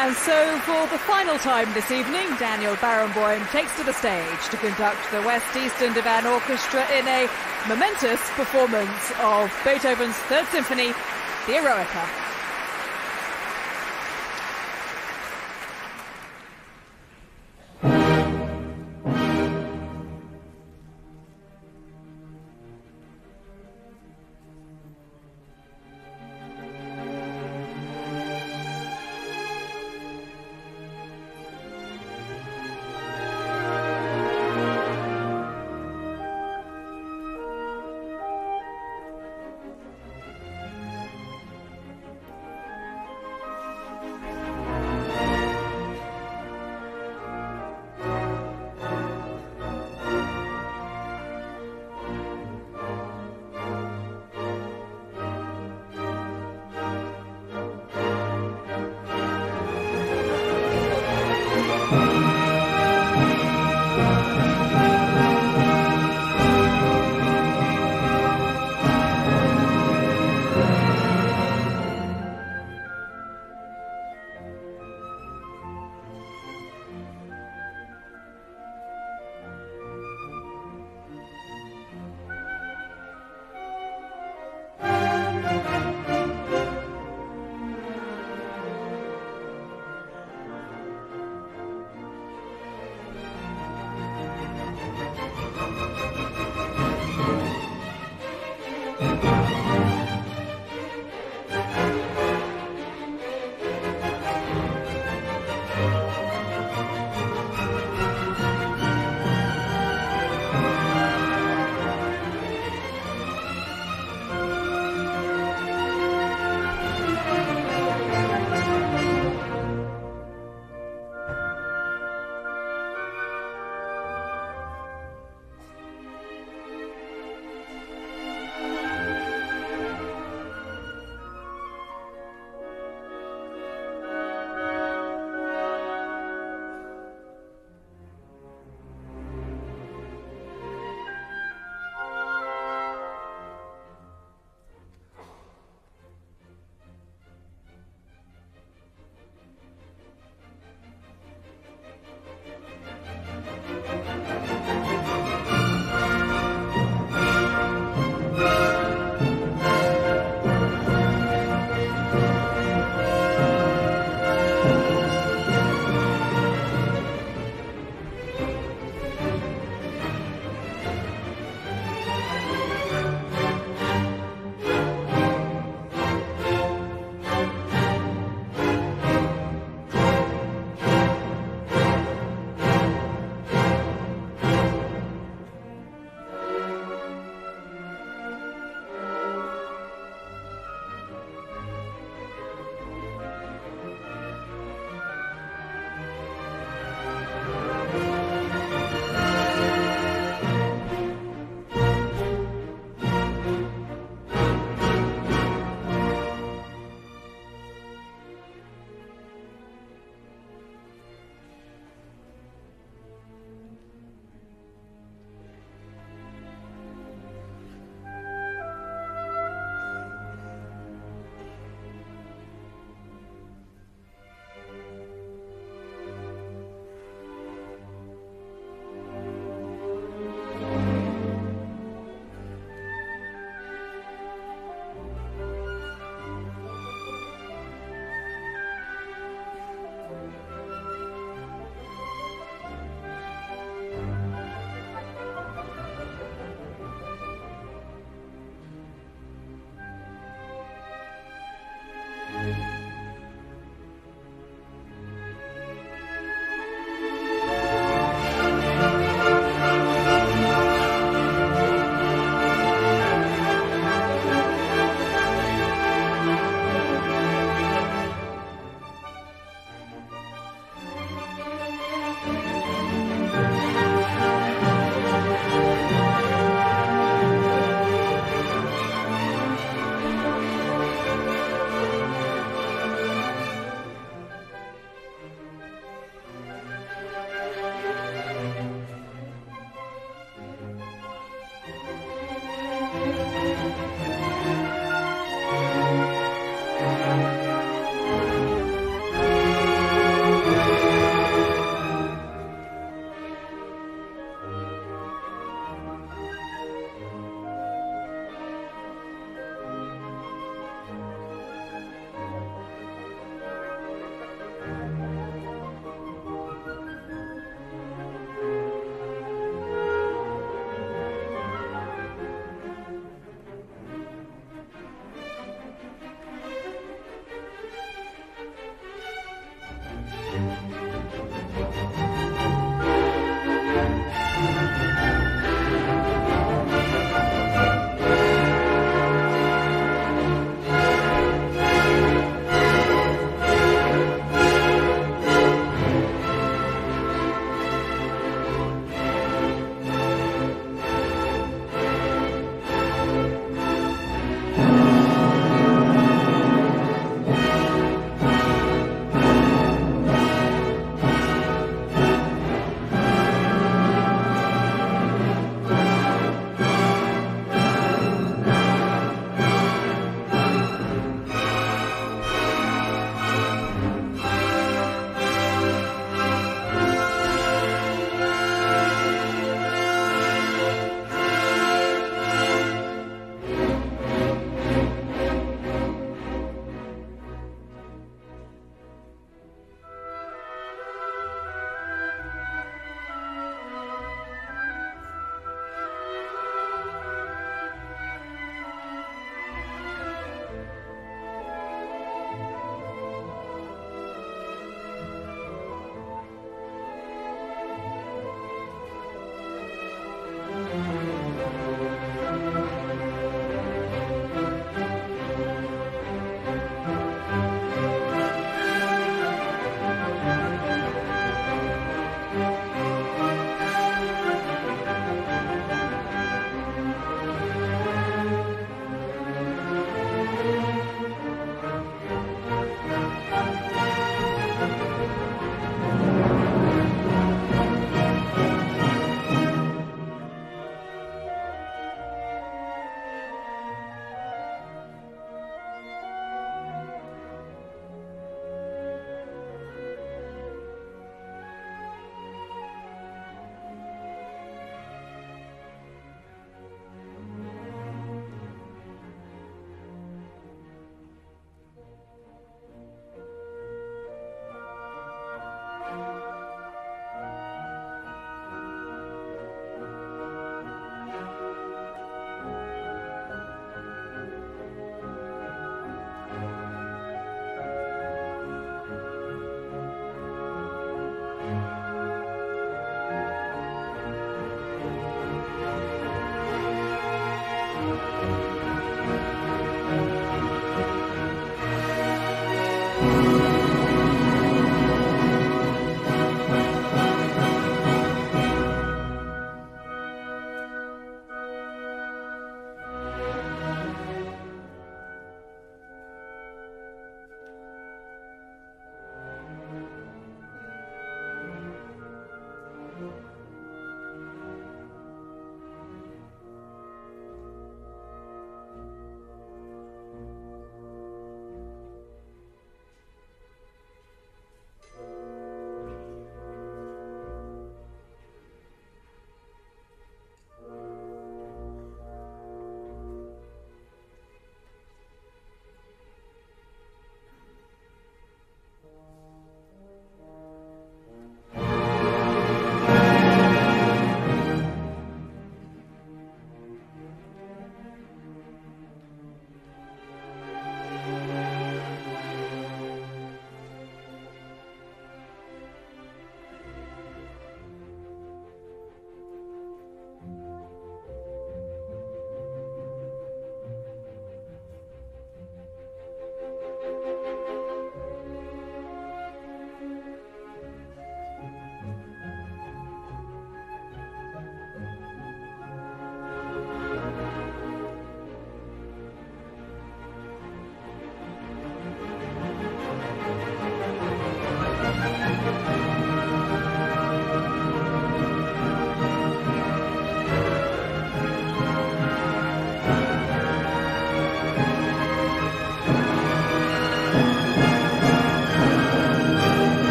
And so, for the final time this evening, Daniel Barenboim takes to the stage to conduct the West Eastern Divan Orchestra in a momentous performance of Beethoven's Third Symphony, the Eroica.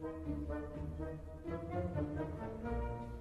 Thank you.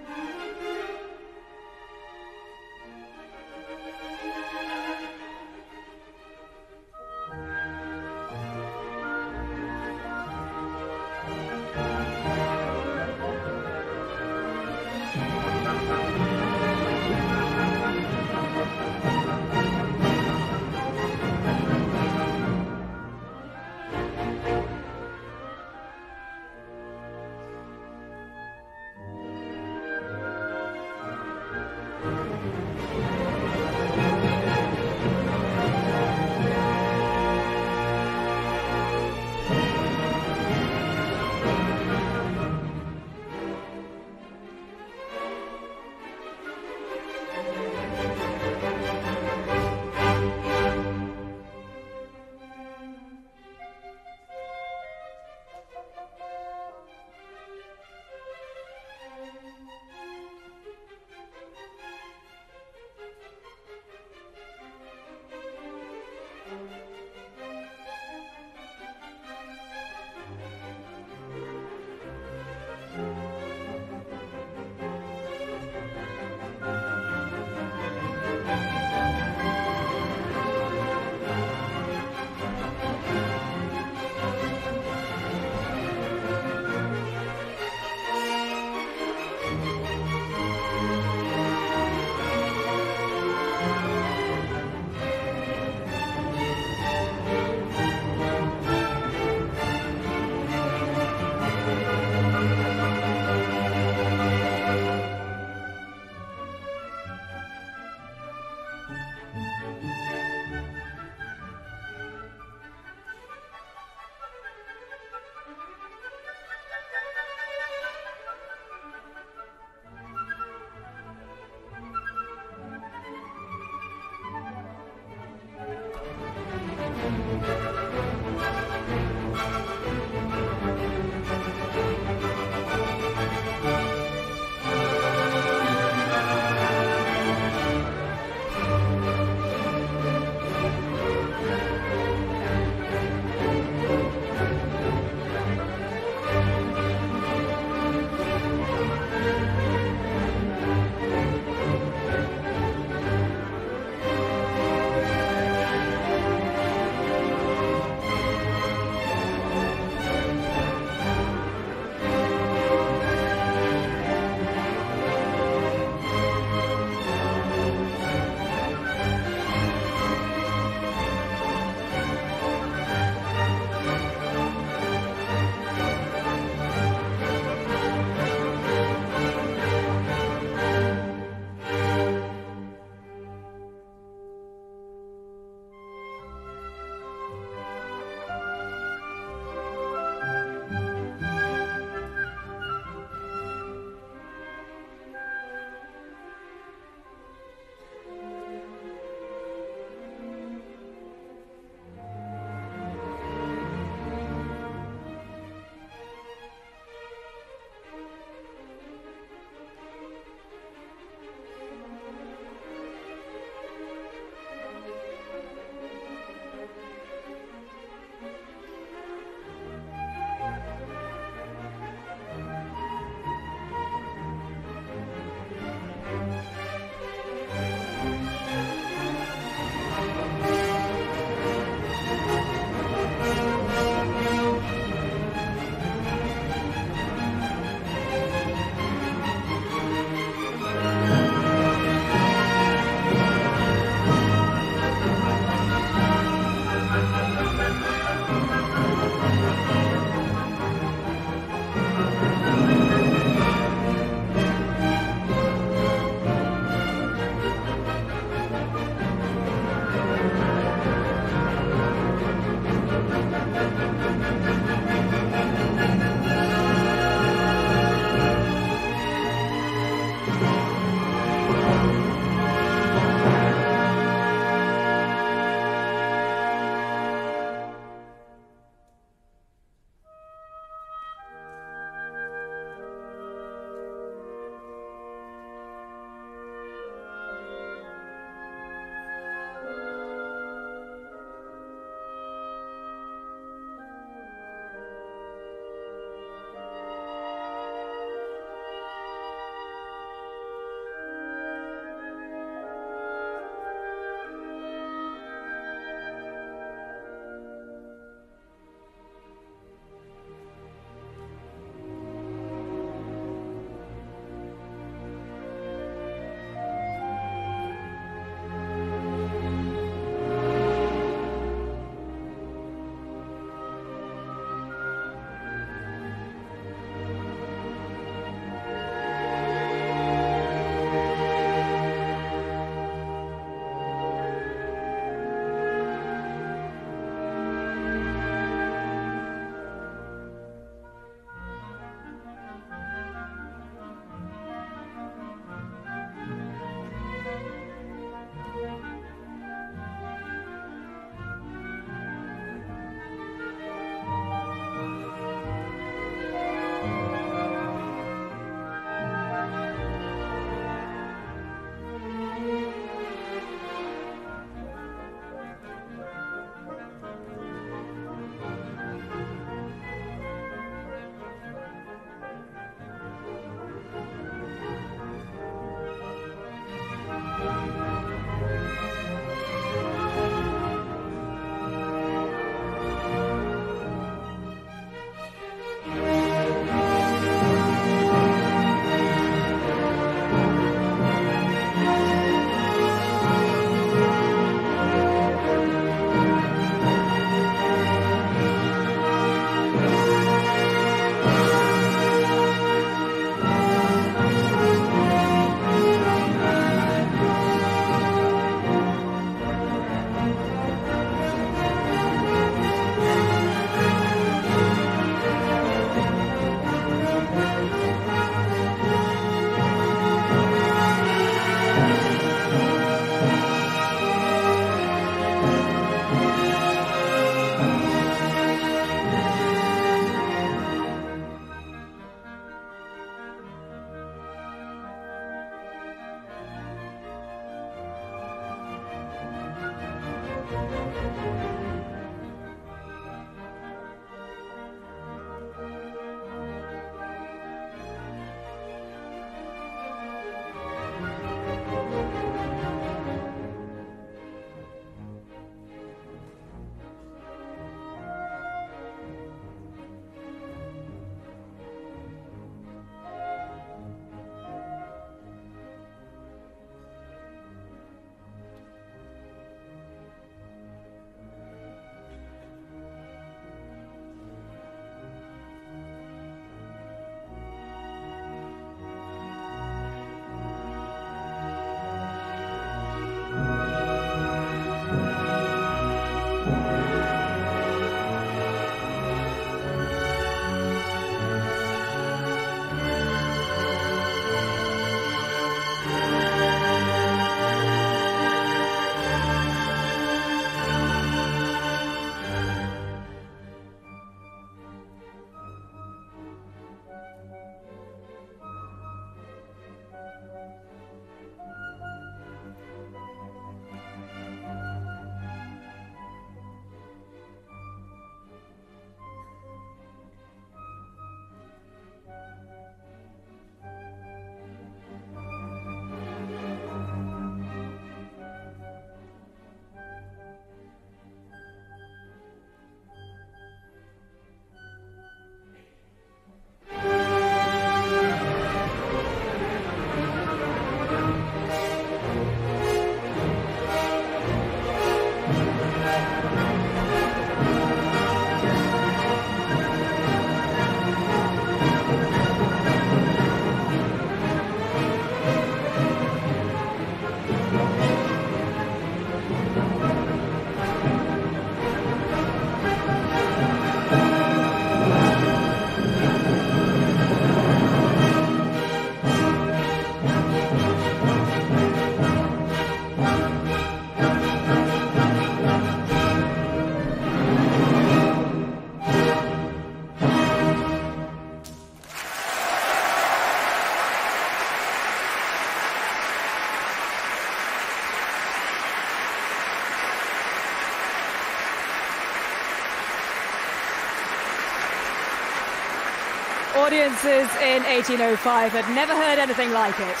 Audiences in 1805 had never heard anything like it.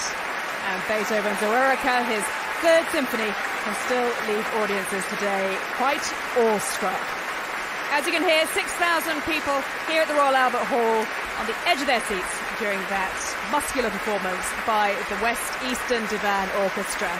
And Beethoven's Eroica, his third symphony, can still leave audiences today quite awestruck. As you can hear, 6,000 people here at the Royal Albert Hall on the edge of their seats during that muscular performance by the West Eastern Divan Orchestra.